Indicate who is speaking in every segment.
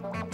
Speaker 1: Thank you.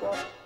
Speaker 1: 我。